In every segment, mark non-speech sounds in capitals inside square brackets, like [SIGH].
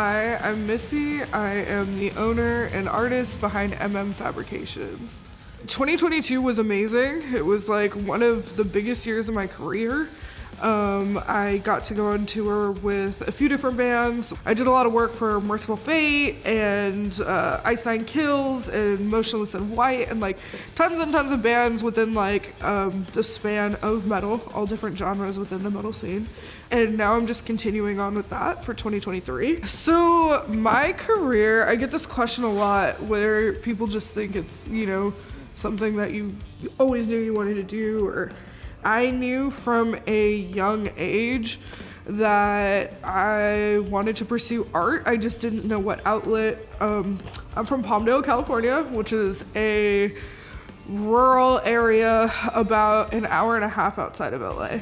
Hi, I'm Missy. I am the owner and artist behind MM Fabrications. 2022 was amazing. It was like one of the biggest years of my career. Um, I got to go on tour with a few different bands. I did a lot of work for Mercyful Fate and uh, Nine Kills and Motionless in White and like tons and tons of bands within like um, the span of metal, all different genres within the metal scene. And now I'm just continuing on with that for 2023. So, my career, I get this question a lot where people just think it's, you know, something that you always knew you wanted to do or I knew from a young age that I wanted to pursue art. I just didn't know what outlet. Um, I'm from Palmdale, California, which is a rural area about an hour and a half outside of LA.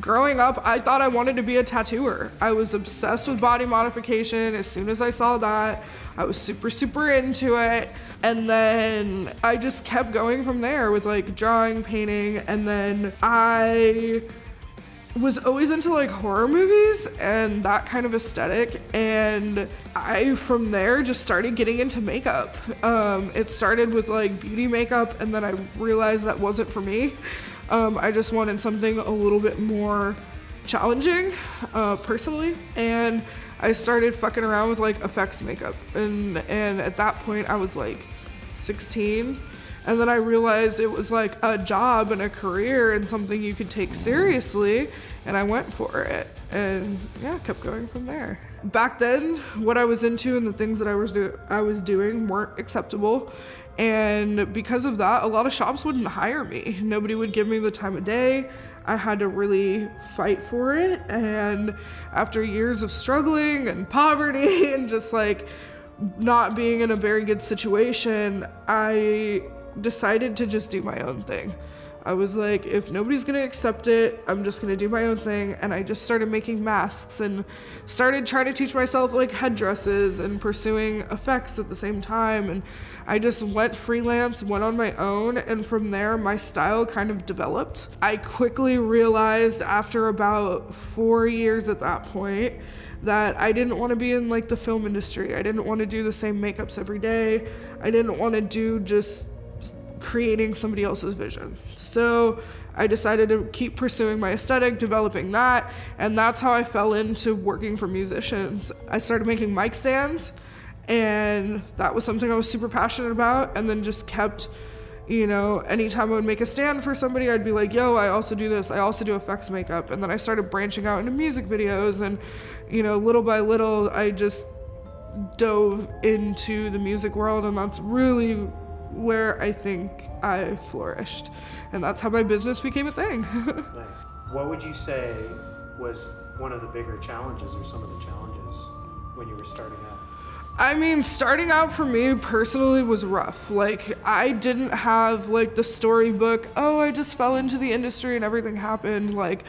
Growing up, I thought I wanted to be a tattooer. I was obsessed with body modification. As soon as I saw that, I was super, super into it. And then I just kept going from there with like drawing, painting, and then I was always into like horror movies and that kind of aesthetic and i from there just started getting into makeup. Um, it started with like beauty makeup and then i realized that wasn't for me. Um, i just wanted something a little bit more challenging uh, personally. And I started fucking around with like effects makeup, and and at that point I was like 16, and then I realized it was like a job and a career and something you could take seriously, and I went for it, and yeah, kept going from there. Back then, what I was into and the things that I was do- I was doing weren't acceptable, and because of that, a lot of shops wouldn't hire me. Nobody would give me the time of day. I had to really fight for it. And after years of struggling and poverty [LAUGHS] and just like not being in a very good situation, I decided to just do my own thing. I was like, if nobody's gonna accept it, I'm just gonna do my own thing. And I just started making masks and started trying to teach myself like headdresses and pursuing effects at the same time. And I just went freelance, went on my own, and from there, my style kind of developed. I quickly realized after about four years at that point that I didn't want to be in like the film industry. I didn't want to do the same makeups every day. I didn't want to do just creating somebody else's vision. So I decided to keep pursuing my aesthetic, developing that, and that's how I fell into working for musicians. I started making mic stands, and that was something I was super passionate about, and then just kept. You know, anytime I would make a stand for somebody, I'd be like, yo, I also do this. I also do effects makeup. And then I started branching out into music videos. And, you know, little by little, I just dove into the music world. And that's really where I think I flourished. And that's how my business became a thing. [LAUGHS] nice. What would you say was one of the bigger challenges or some of the challenges when you were starting out? I mean, starting out for me personally was rough. Like, I didn't have like the storybook, oh, I just fell into the industry and everything happened. Like,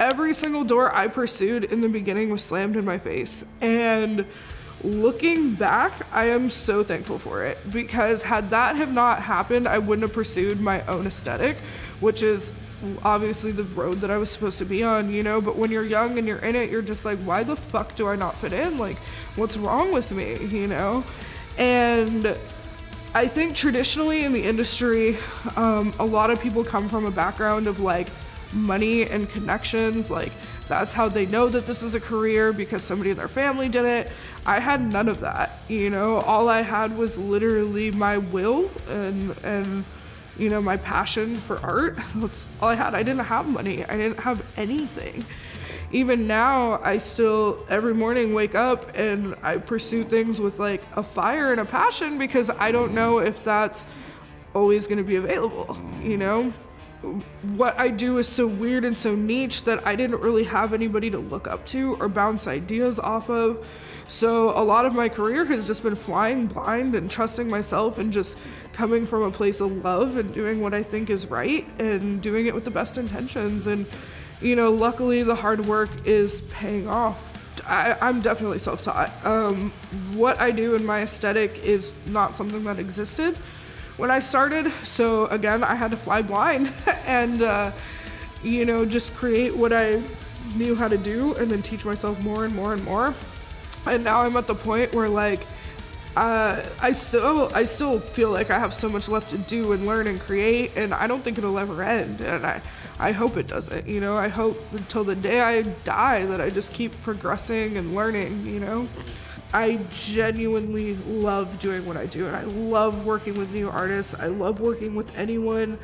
every single door I pursued in the beginning was slammed in my face. And looking back, I am so thankful for it because had that have not happened, I wouldn't have pursued my own aesthetic, which is obviously the road that I was supposed to be on, you know. But when you're young and you're in it, you're just like, why the fuck do I not fit in? Like, what's wrong with me, you know? And I think traditionally in the industry, um, a lot of people come from a background of like money and connections, like that's how they know that this is a career because somebody in their family did it. I had none of that, you know. All I had was literally my will and and you know my passion for art. [LAUGHS] That's all I had. I didn't have money. I didn't have anything. Even now, I still every morning wake up and I pursue things with like a fire and a passion because I don't know if that's always going to be available, you know? What I do is so weird and so niche that I didn't really have anybody to look up to or bounce ideas off of. So a lot of my career has just been flying blind and trusting myself and just coming from a place of love and doing what I think is right and doing it with the best intentions. And, you know, luckily the hard work is paying off. I, am definitely self taught. Um, what I do in my aesthetic is not something that existed when I started. So again, I had to fly blind [LAUGHS] and, uh, you know, just create what I knew how to do and then teach myself more and more and more. and now I'm at the point where like uh, I still I still feel like I have so much left to do and learn and create, and I don't think it'll ever end. And I I hope it doesn't. You know, I hope until the day I die that I just keep progressing and learning. You know. I genuinely love doing what I do, and I love working with new artists. I love working with anyone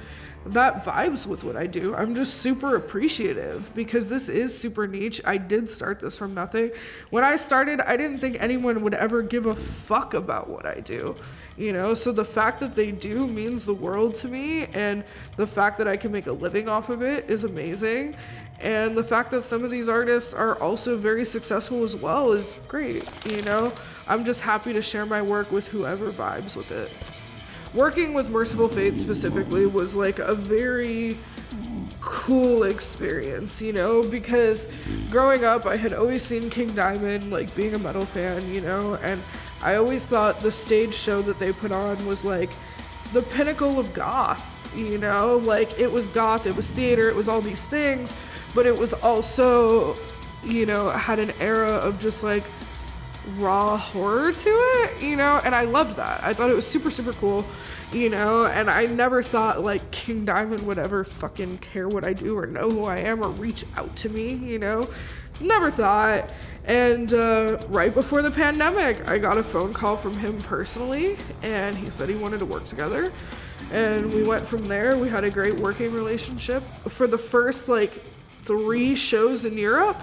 that vibes with what I do. I'm just super appreciative because this is super niche. I did start this from nothing. When I started, I didn't think anyone would ever give a fuck about what I do, you know? So the fact that they do means the world to me, and the fact that I can make a living off of it is amazing. And the fact that some of these artists are also very successful as well is great, you know? I'm just happy to share my work with whoever vibes with it working with Mercyful Fate specifically was like a very cool experience, you know, because growing up I had always seen King Diamond, like being a metal fan, you know, and I always thought the stage show that they put on was like the pinnacle of goth, you know, like it was goth, it was theater, it was all these things, but it was also, you know, had an era of just like raw horror to it, you know, and I loved that. I thought it was super, super cool, you know, and I never thought like King Diamond would ever fucking care what I do or know who I am or reach out to me, you know. Never thought. And uh, right before the pandemic, I got a phone call from him personally, and he said he wanted to work together. And we went from there. We had a great working relationship. For the first like three shows in Europe,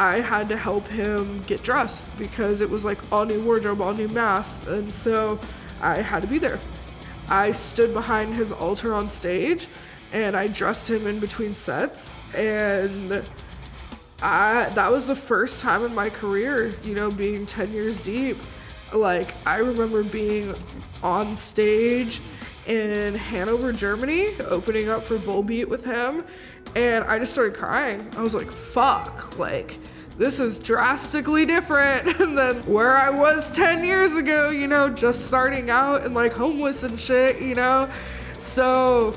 I had to help him get dressed because it was like all new wardrobe, all new masks, and so I had to be there. I stood behind his altar on stage and I dressed him in between sets and I that was the first time in my career, you know, being 10 years deep. Like I remember being on stage in Hanover, Germany, opening up for Volbeat with him, and I just started crying. I was like, fuck, like this is drastically different [LAUGHS] than where I was 10 years ago, you know, just starting out and like homeless and shit, you know? So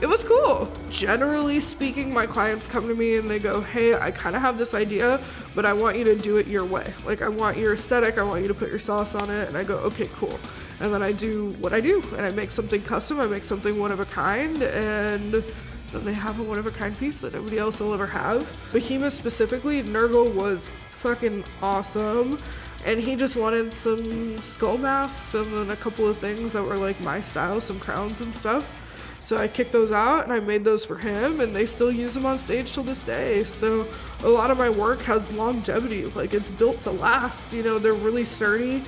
it was cool. Generally speaking, my clients come to me and they go, Hey, I kind of have this idea, but I want you to do it your way. Like, I want your aesthetic, I want you to put your sauce on it. And I go, Okay, cool. And then I do what I do and I make something custom, I make something one of a kind, and that they have a one of a kind piece that nobody else will ever have. Behemoth specifically, Nergal was fucking awesome. And he just wanted some skull masks and then a couple of things that were like my style, some crowns and stuff. So I kicked those out and I made those for him, and they still use them on stage till this day. So a lot of my work has longevity, like it's built to last. You know, they're really sturdy.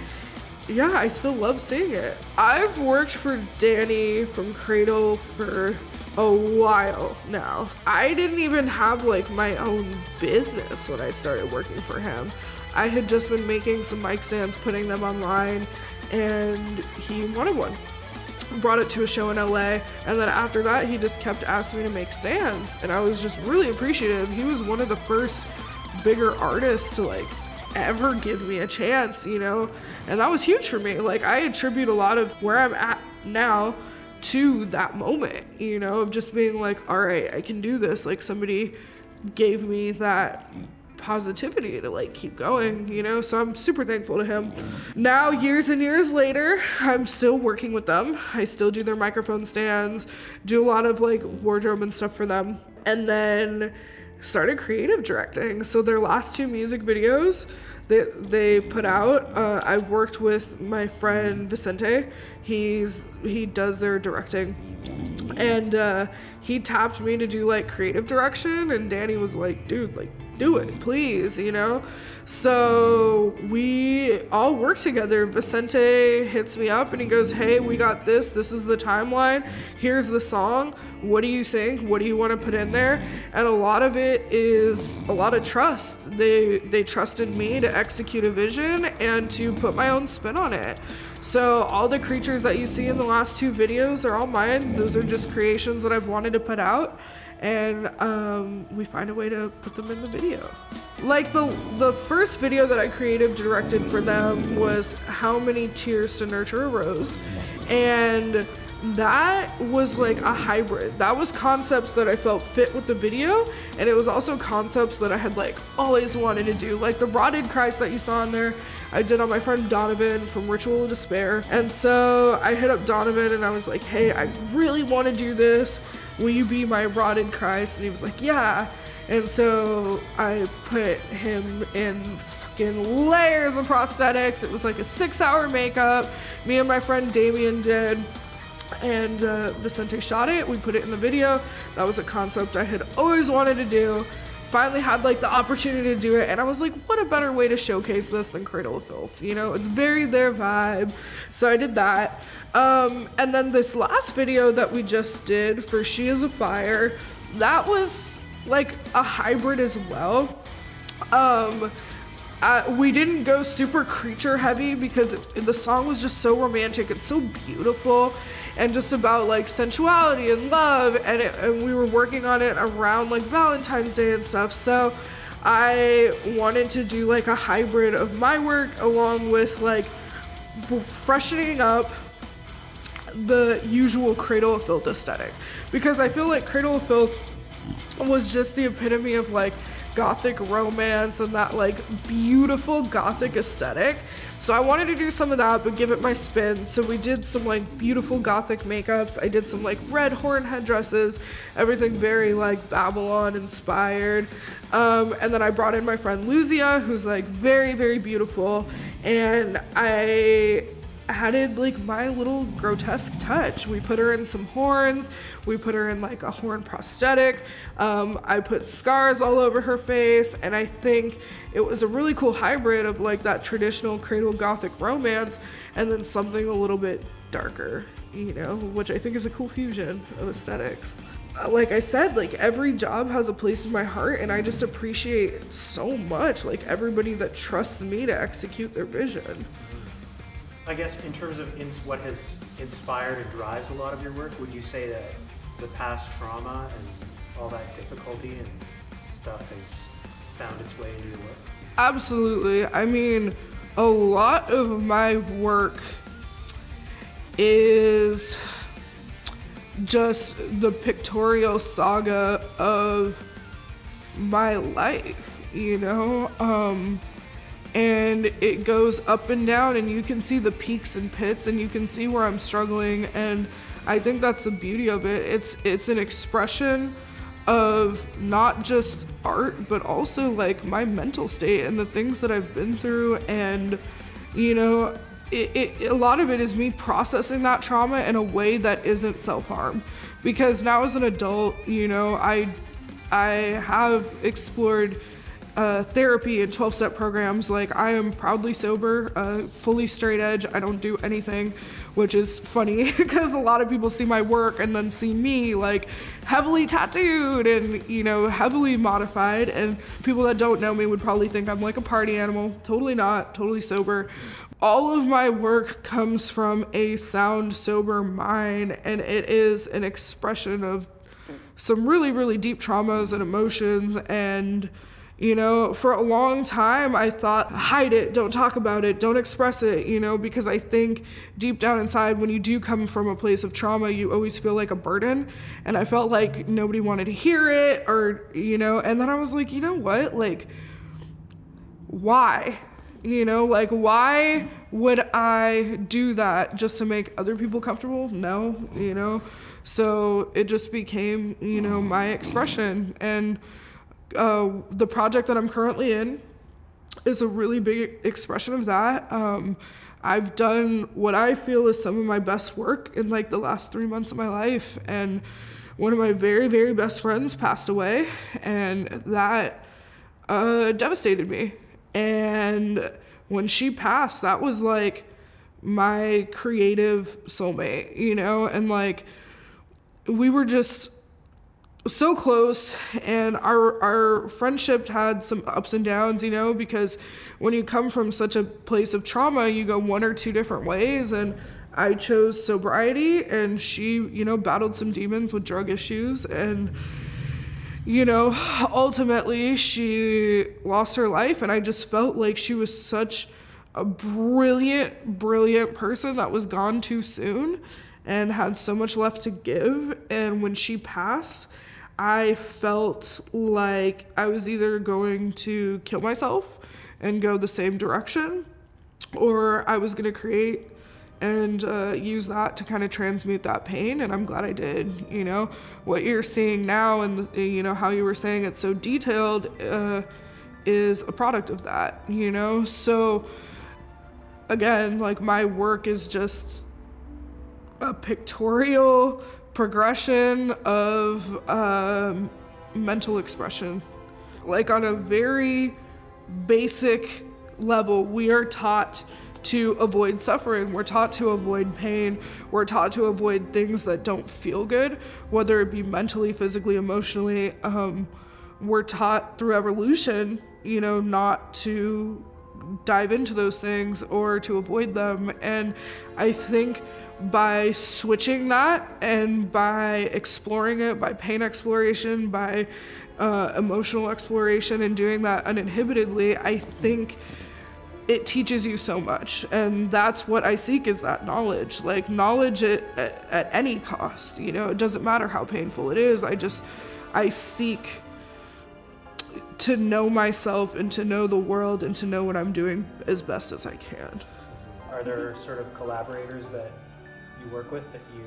Yeah, I still love seeing it. I've worked for Dani from Cradle for a while now. I didn't even have like my own business when I started working for him. I had just been making some mic stands, putting them online, and he wanted one. Brought it to a show in LA, and then after that, he just kept asking me to make stands, and I was just really appreciative. He was one of the first bigger artists to like ever give me a chance, you know, and that was huge for me. Like, I attribute a lot of where I'm at now to that moment, you know, of just being like, all right, I can do this. Like somebody gave me that positivity to like keep going, you know? So I'm super thankful to him. Now, years and years later, I'm still working with them. I still do their microphone stands, do a lot of like wardrobe and stuff for them. And then started creative directing. So their last two music videos, that they put out. Uh, I've worked with my friend Vicente. He's he does their directing, and uh, he tapped me to do like creative direction. And Dani was like, "Dude, like do it, please," you know. So we all work together. Vicente hits me up and he goes, Hey, we got this. This is the timeline. Here's the song. What do you think? What do you want to put in there? And a lot of it is a lot of trust. They they trusted me to execute a vision and to put my own spin on it. So all the creatures that you see in the last two videos are all mine. Those are just creations that I've wanted to put out and um, we find a way to put them in the video. Like the the first video that I creative directed for them was how many tears to nurture a rose, and that was like a hybrid. That was concepts that I felt fit with the video, and it was also concepts that I had like always wanted to do. Like the rotted Christ that you saw in there, I did on my friend Donovan from Ritual of Despair. And so I hit up Donovan and I was like, hey, I really want to do this. Will you be my rotted Christ? And he was like, yeah. And so I put him in fucking layers of prosthetics. It was like a six hour makeup. Me and my friend Damien did and uh, Vicente shot it. We put it in the video. That was a concept I had always wanted to do. Finally had like the opportunity to do it, and I was like, what a better way to showcase this than Cradle of Filth? You know, it's very their vibe. So I did that. Um, and then this last video that we just did for She is a Fire, that was like a hybrid as well. Um, uh, we didn't go super creature heavy because the song was just so romantic and so beautiful and just about like sensuality and love and, it, and we were working on it around like valentine's day and stuff. So i wanted to do like a hybrid of my work along with like freshening up the usual cradle of filth aesthetic. Because i feel like cradle of filth was just the epitome of like gothic romance and that like beautiful gothic aesthetic. So I wanted to do some of that, but give it my spin. So we did some like beautiful gothic makeups. I did some like red horn headdresses, everything very like Babylon inspired. Um, and then I brought in my friend Luzia, who's like very, very beautiful. And I added like my little grotesque touch. We put her in some horns, we put her in like a horn prosthetic. Um, I put scars all over her face, and I think it was a really cool hybrid of like that traditional cradle gothic romance and then something a little bit darker, you know, which I think is a cool fusion of aesthetics. Uh, like I said, like every job has a place in my heart, and I just appreciate so much like everybody that trusts me to execute their vision. I guess in terms of ins- what has inspired and drives a lot of your work, would you say that the past trauma and all that difficulty and stuff has found its way into your work? Absolutely. I mean, a lot of my work is just the pictorial saga of my life, you know? Um, and it goes up and down and you can see the peaks and pits and you can see where I'm struggling and I think that's the beauty of it. It's it's an expression of not just art but also like my mental state and the things that I've been through and you know it, it, a lot of it is me processing that trauma in a way that isn't self-harm because now as an adult you know I I have explored uh, therapy and 12 step programs. Like, I am proudly sober, uh, fully straight edge. I don't do anything, which is funny [LAUGHS] because a lot of people see my work and then see me like heavily tattooed and, you know, heavily modified. And people that don't know me would probably think I'm like a party animal. Totally not, totally sober. All of my work comes from a sound, sober mind, and it is an expression of some really, really deep traumas and emotions and you know, for a long time, I thought, hide it, don't talk about it, don't express it, you know, because I think deep down inside, when you do come from a place of trauma, you always feel like a burden. And I felt like nobody wanted to hear it, or, you know, and then I was like, you know what? Like, why? You know, like, why would I do that just to make other people comfortable? No, you know? So it just became, you know, my expression. And, uh, the project that I'm currently in is a really big expression of that. Um, I've done what I feel is some of my best work in like the last three months of my life, and one of my very, very best friends passed away, and that uh, devastated me. And when she passed, that was like my creative soulmate, you know, and like we were just so close and our our friendship had some ups and downs you know because when you come from such a place of trauma you go one or two different ways and I chose sobriety and she you know battled some demons with drug issues and you know ultimately she lost her life and I just felt like she was such a brilliant brilliant person that was gone too soon and had so much left to give. And when she passed, I felt like I was either going to kill myself and go the same direction, or I was going to create and uh, use that to kind of transmute that pain. And I'm glad I did. You know, what you're seeing now and, you know, how you were saying it's so detailed uh, is a product of that, you know? So, again, like my work is just a pictorial progression of um, mental expression. Like on a very basic level, we are taught to avoid suffering. We're taught to avoid pain. We're taught to avoid things that don't feel good, whether it be mentally, physically, emotionally. Um, we're taught through evolution, you know, not to dive into those things or to avoid them. And I think by switching that and by exploring it, by pain exploration, by uh, emotional exploration, and doing that uninhibitedly, I think it teaches you so much. And that's what i seek is that knowledge like knowledge at, at, at, any cost you know? It doesn't matter how painful it is. I just i seek to know myself and to know the world and to know what i'm doing as best as i can are there sort of collaborators that you work with that you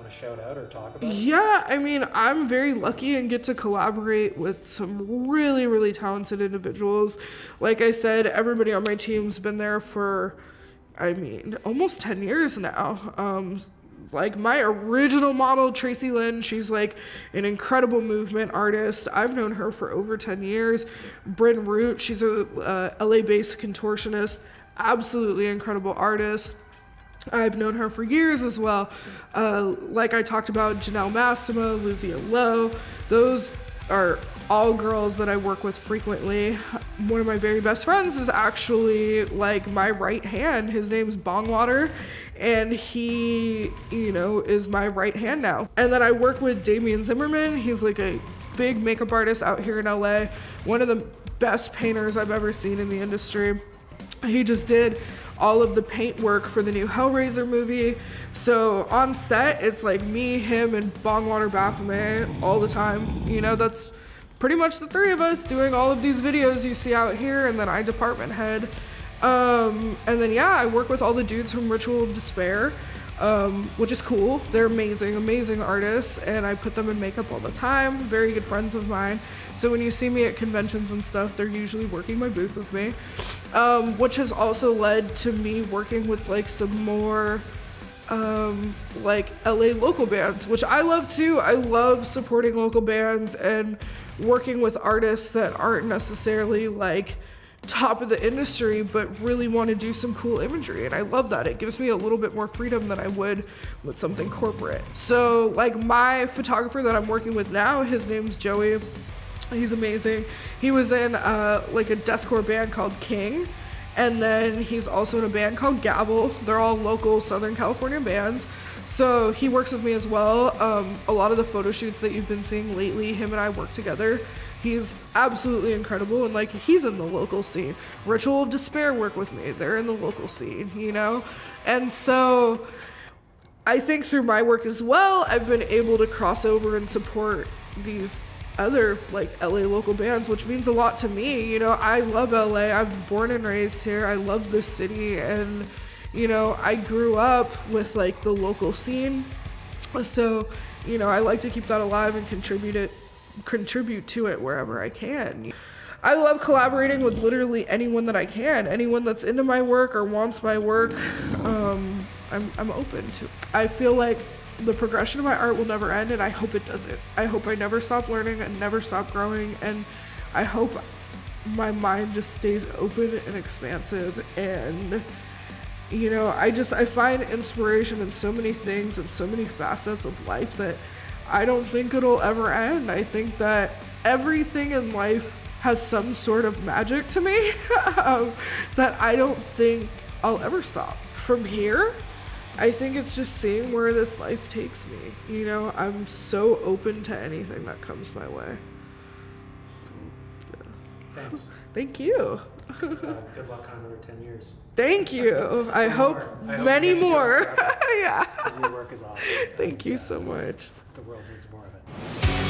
want to shout out or talk about? Yeah, I mean, I'm very lucky and get to collaborate with some really, really talented individuals. Like I said, everybody on my team's been there for, I mean, almost 10 years now. Um, like my original model, Tracy Lynn, she's like an incredible movement artist. I've known her for over 10 years. Bryn Root, she's a uh, LA based contortionist, absolutely incredible artist. I've known her for years as well. Uh, like I talked about, Janelle Massimo, Luzia Lowe, those are all girls that I work with frequently. One of my very best friends is actually like my right hand. His name's Bongwater, and he, you know, is my right hand now. And then I work with Damien Zimmerman. He's like a big makeup artist out here in LA, one of the best painters I've ever seen in the industry. He just did all of the paint work for the new Hellraiser movie. So on set, it's like me, him, and Bongwater Baphomet all the time. You know, that's pretty much the three of us doing all of these videos you see out here, and then I department head. Um, and then yeah, I work with all the dudes from Ritual of Despair um, which is cool. They're amazing, amazing artists, and I put them in makeup all the time. Very good friends of mine. So when you see me at conventions and stuff, they're usually working my booth with me, um, which has also led to me working with like some more. Um, like LA local bands, which I love too. I love supporting local bands and working with artists that aren't necessarily like top of the industry, but really want to do some cool imagery. And I love that. It gives me a little bit more freedom than I would with something corporate. So, like, my photographer that I'm working with now, his name's Joey. He's amazing. He was in uh, like a deathcore band called King. And then he's also in a band called Gavel. They're all local Southern California bands. So he works with me as well. Um, a lot of the photo shoots that you've been seeing lately, him and I work together. He's absolutely incredible and like he's in the local scene. Ritual of Despair work with me. They're in the local scene, you know? And so I think through my work as well, I've been able to cross over and support these other like LA local bands, which means a lot to me. You know, I love LA. I've born and raised here. I love this city and you know, I grew up with like the local scene. So, you know, I like to keep that alive and contribute it contribute to it wherever I can. I love collaborating with literally anyone that I can, anyone that's into my work or wants my work. Um, I'm, I'm open to. I feel like the progression of my art will never end, and I hope it doesn't. I hope I never stop learning and never stop growing, and I hope my mind just stays open and expansive and you know i just i find inspiration in so many things and so many facets of life that I don't think it'll ever end. I think that everything in life has some sort of magic to me [LAUGHS] um, that I don't think I'll ever stop. From here, I think it's just seeing where this life takes me. You know, I'm so open to anything that comes my way. Yeah. Thanks. [LAUGHS] Thank you. uh, [LAUGHS] good luck on another 10 years. Thank you. I hope I many more. yeah. Yeah. Your work is awesome. Thank and, you uh, so much the world needs more of it.